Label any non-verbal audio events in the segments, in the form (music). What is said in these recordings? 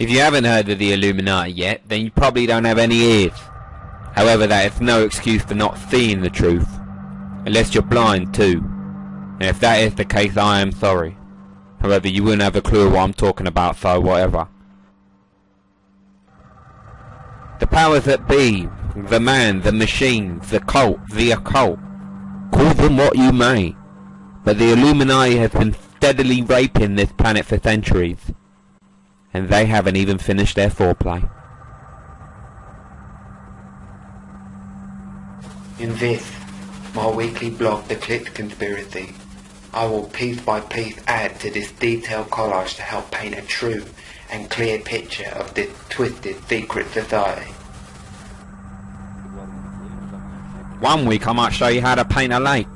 If you haven't heard of the Illuminati yet, then you probably don't have any ears. However, that is no excuse for not seeing the truth. Unless you're blind too. And if that is the case, I am sorry. However, you wouldn't have a clue what I'm talking about, so whatever. The powers that be, the man, the machine, the cult, the occult, call them what you may. But the Illuminati have been steadily raping this planet for centuries. And they haven't even finished their foreplay. In this, my weekly blog, The Clitz Conspiracy, I will piece by piece add to this detailed collage to help paint a true and clear picture of this twisted secret society. One week I might show you how to paint a lake.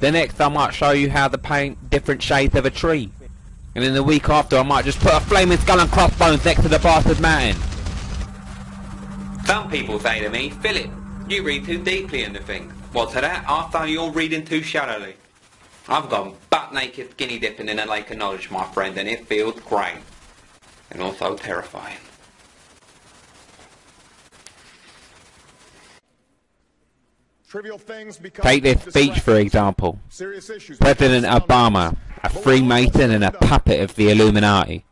The next I might show you how to paint different shades of a tree. And then the week after I might just put a flaming skull and crossbones next to the bastard mountain. Some people say to me, Philip, you read too deeply into things. Well to that, I say you're reading too shallowly. I've gone butt naked skinny dipping in a lake of knowledge, my friend, and it feels great. And also terrifying. Take this speech for example. President Obama, a Freemason and a puppet of the Illuminati.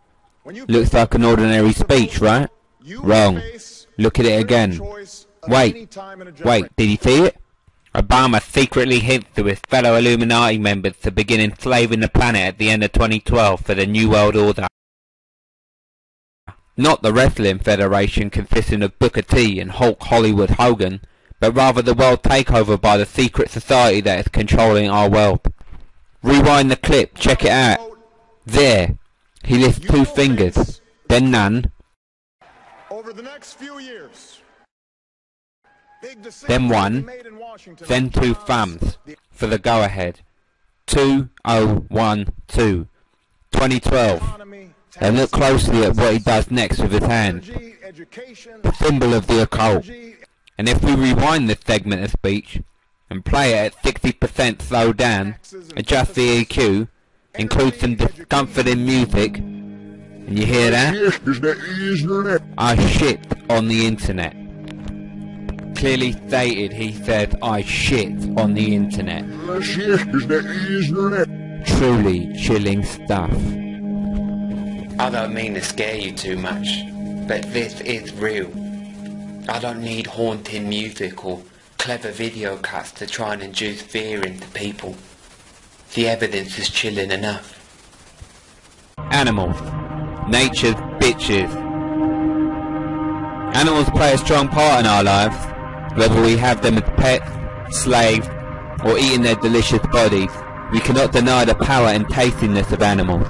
Looks like an ordinary speech, right? Wrong. Look at it again. Wait, wait, did you see it? Obama secretly hints to his fellow Illuminati members to begin enslaving the planet at the end of 2012 for the New World Order. Not the Wrestling Federation consisting of Booker T and Hulk Hollywood Hogan, but rather the world takeover by the secret society that is controlling our world. Rewind the clip, check it out. There. He lifts two fingers, then none, Over the next few years, then decisions will be one, made in Washington then two thumbs for the go-ahead. 2012. 2012. economy, And look closely at what he does next with his hand. The symbol of the occult. And if we rewind this segment of speech and play it at 60% slow down, adjust the EQ, include some discomforting music, and you hear that? I shit on the internet. Clearly stated he said I shit on the internet. Truly chilling stuff. I don't mean to scare you too much, but this is real. I don't need haunting music or clever video cuts to try and induce fear into people. The evidence is chilling enough. Animals. Nature's bitches. Animals play a strong part in our lives, whether we have them as pets, slaves, or eating their delicious bodies. We cannot deny the power and tastiness of animals.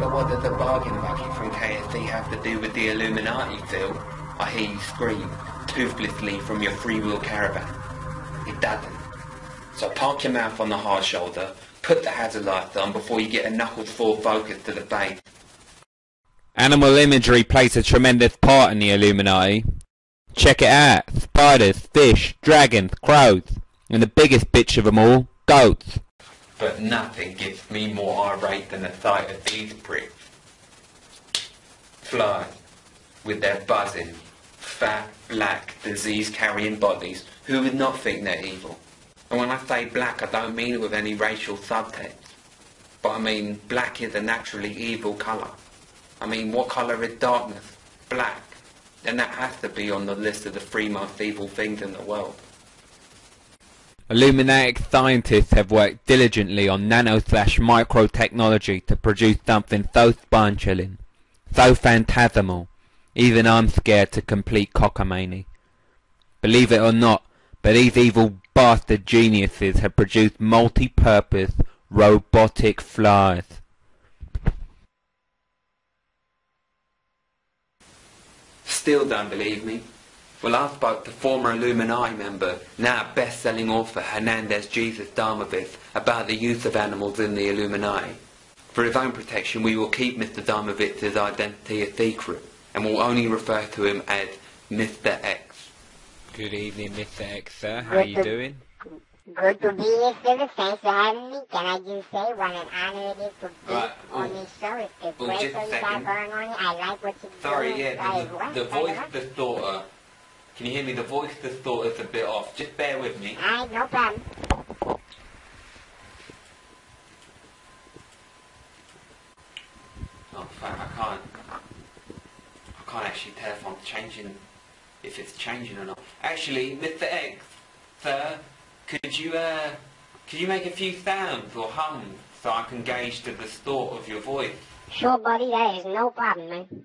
But what does the bargain bucket from KFC have to do with the Illuminati, Phil? I hear you scream, toothlessly from your free-wheel caravan. It doesn't. So park your mouth on the hard shoulder, put the hazard lights on before you get a knuckles full focus to the face. Animal imagery plays a tremendous part in the Illuminati. Check it out. Spiders, fish, dragons, crows, and the biggest bitch of them all, goats. But nothing gets me more irate than the sight of these pricks. Flies, with their buzzing, fat, black, disease-carrying bodies, who would not think they're evil? And when I say black, I don't mean it with any racial subtext. But I mean, black is a naturally evil colour. I mean, what colour is darkness? Black. Then that has to be on the list of the three most evil things in the world. Illuminatic scientists have worked diligently on nano slash micro technology to produce something so spine-chilling, so phantasmal, even I'm scared to complete cockamamie. Believe it or not, but these evil bastard geniuses have produced multi-purpose robotic flies. Still don't believe me? Well, I spoke to former Illuminati member, now best-selling author Hernandez Jesus Darmovitz about the use of animals in the Illuminati. For his own protection, we will keep Mr. Darmovitz's identity a secret, and we'll only refer to him as Mr. X. Good evening, Mr. X, sir. How are you doing? Good to be here, Philip. Thanks for having me. Can I just say what an honor it is to be Right. on Oh. this show? It's the Oh, great just a you got going on. I like what you're Sorry, doing. yeah, Sorry, the, what? the voice what? just thought, uh, can you hear me? The voice just thought it's a bit off. Just bear with me. All right, no problem. Oh, fuck, I can't. I can't actually tell if I'm changing, if it's changing or not. Actually, Mr. X, sir, could you, uh, could you make a few sounds or hums so I can gauge to the distort of your voice? Sure, buddy, that is no problem, man.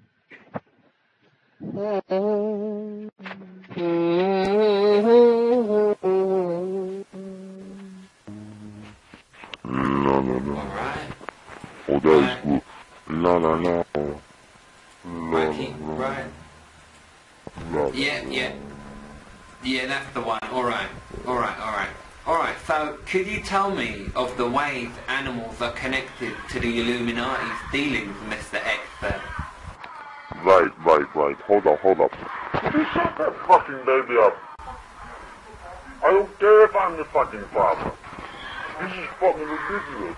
La la la. Alright. Oh, that is good. La la la. La Right, keep, la right. la. Yeah, yeah. Yeah, that's the one. Alright, alright, alright. Alright, so could you tell me of the ways animals are connected to the Illuminati's dealings, Mr. X. Right, right, right. Hold up, hold up. You shut that fucking baby up? I don't care if I'm the fucking father. This is fucking ridiculous.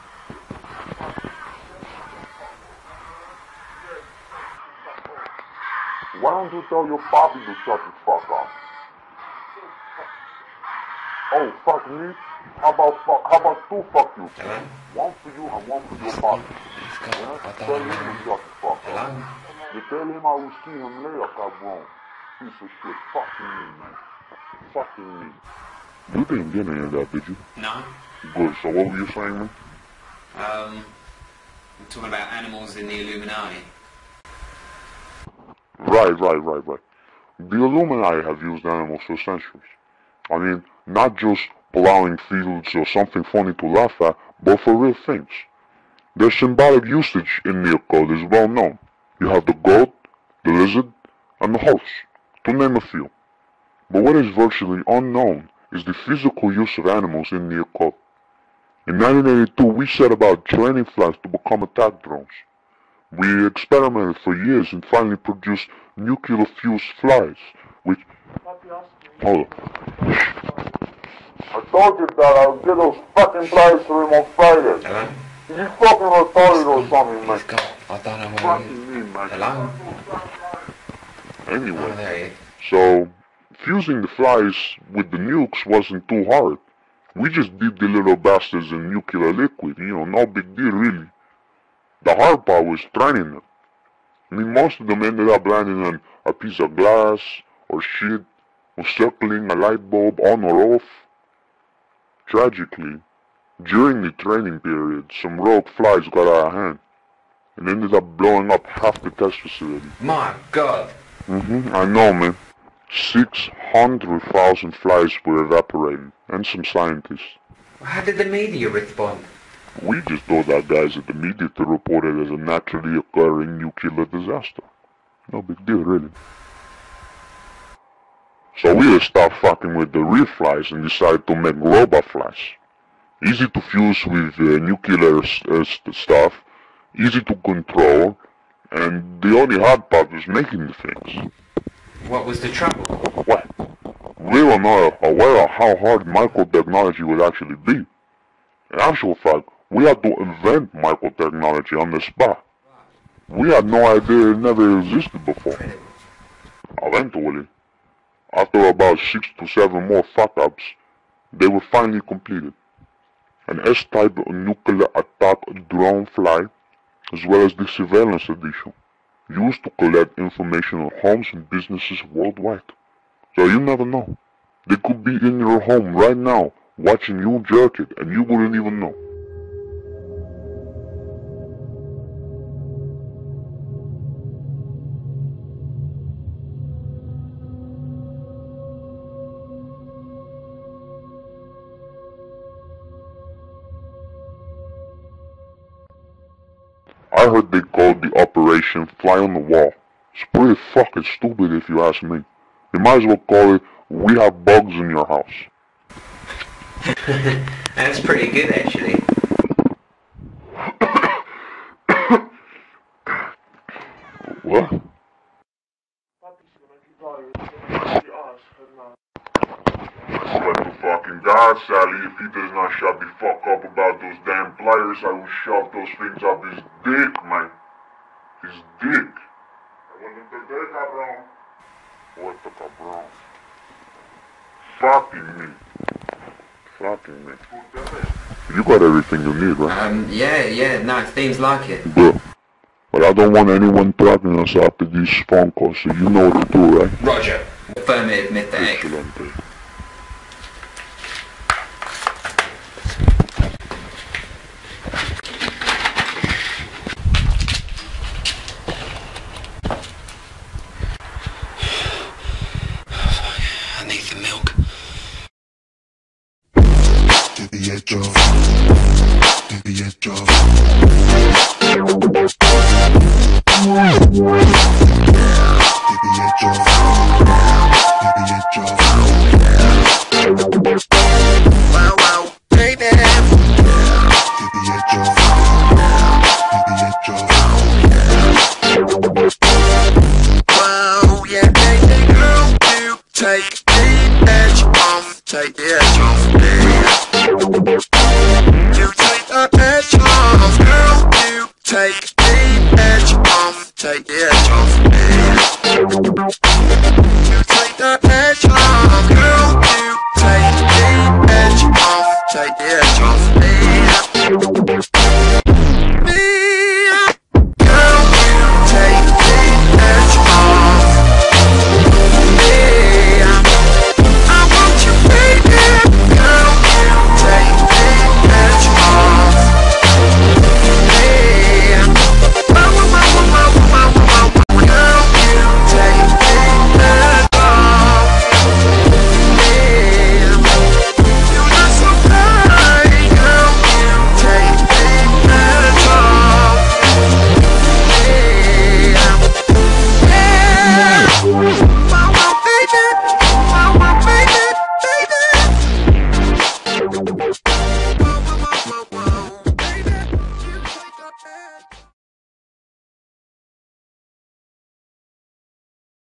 Why don't you tell your papi to shut the fuck up? Oh, fuck me? How about fuck, how about two fuck you? Hello? One for you and one for your papi. Let's. I Tell don't him to know. shut the fuck up. Hello? You tell him I will see him later, cabron. Piece of shit. Fucking me, man. Fucking me. You didn't get any of that, did you? No? Good. So what were you saying, man? Um, I'm talking about animals in the Illuminati. Right, right, right, right. The Illuminati have used animals for centuries. I mean, not just plowing fields or something funny to laugh at, but for real things. Their symbolic usage in the is well known. You have the goat, the lizard, and the horse, to name a few. But what is virtually unknown is the physical use of animals in the. In 1982, we set about training flies to become attack drones. We experimented for years and finally produced nuclear fused flies, which. Hold on. I told you that I'll get those fucking flies to him on Friday. Hello? He fucking retarded or something, man? Let's go. I don't know where he is. Man. Hello? Oh, Anyway, there he is. so fusing the flies with the nukes wasn't too hard. We just did the little bastards in nuclear liquid, you know, no big deal really. The hard part was training them. I mean, most of them ended up landing on a piece of glass or shit or circling a light bulb on or off. Tragically, during the training period, some rogue flies got out of hand and ended up blowing up half the test facility. My God. Mm-hmm, I know, man. 600,000 flies were evaporated, and some scientists. How did the media respond? We just told our guys at the media to report it as a naturally occurring nuclear disaster. No big deal, really. So we just stopped fucking with the real flies and decided to make robot flies. Easy to fuse with uh, nuclear s- uh, st- stuff, easy to control, and the only hard part was making the things. What was the trouble? What? we were not aware of how hard microtechnology would actually be. In actual fact, we had to invent microtechnology on the spot. We had no idea it never existed before. Eventually, after about six to seven more fuck-ups, they were finally completed. An S-type nuclear attack drone fly, as well as the surveillance edition, used to collect information on homes and businesses worldwide. So you never know. They could be in your home right now, watching you jerk it, and you wouldn't even know. They called the operation Fly on the Wall. It's pretty fucking stupid if you ask me. You might as well call it We Have Bugs in Your House. (laughs) That's pretty good, actually. What? I swear to fucking God, that, Sally, if he does not shut the fuck up about those damn pliers, I will shove those things up his dick, man. His dick. Aguántate, cabrón. What the cabrón? Fucking me. Fucking me. You got everything you need, right? Um, yeah, yeah, no, it seems like it. Good. But I don't want anyone threatening us after these phone calls, so you know what to do, right? Roger. Affirmative, Mr. X. Excelente. Yeah.